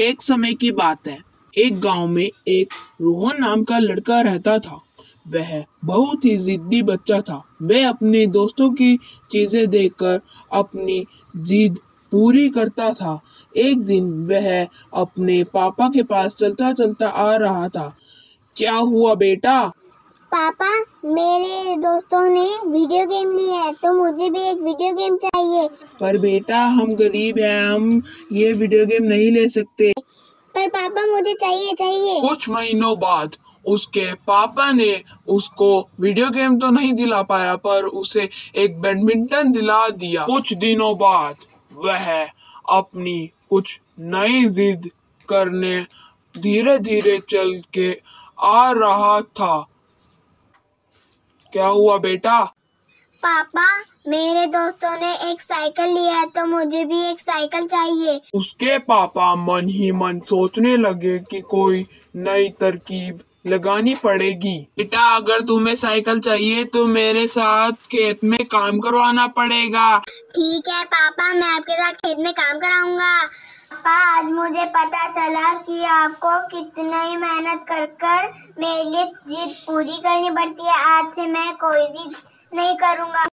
एक समय की बात है। एक गाँव में एक रोहन नाम का लड़का रहता था। वह बहुत ही जिद्दी बच्चा था। वह अपने दोस्तों की चीज़ें देखकर अपनी जिद पूरी करता था। एक दिन वह अपने पापा के पास चलता चलता आ रहा था। क्या हुआ बेटा? पापा, मेरे दोस्तों ने वीडियो गेम है तो मुझे भी एक वीडियो गेम चाहिए। पर बेटा हम गरीब हैं हम ये वीडियो गेम नहीं ले सकते। पर पापा मुझे चाहिए चाहिए। कुछ महीनों बाद उसके पापा ने उसको वीडियो गेम तो नहीं दिला पाया पर उसे एक बैडमिंटन दिला दिया। कुछ दिनों बाद वह अपनी कुछ नई जिद करने धीरे धीरे चल के आ रहा था। क्या हुआ बेटा? पापा मेरे दोस्तों ने एक साइकिल लिया है तो मुझे भी एक साइकिल चाहिए। उसके पापा मन ही मन सोचने लगे कि कोई नई तरकीब लगानी पड़ेगी। बेटा अगर तुम्हें साइकिल चाहिए तो मेरे साथ खेत में काम करवाना पड़ेगा। ठीक है पापा मैं आपके साथ खेत में काम कराऊँगा। पापा आज मुझे पता चला कि आपको कितना ही मेहनत कर कर मेरे लिए जिद पूरी करनी पड़ती है। आज से मैं कोई जिद नहीं करूँगा।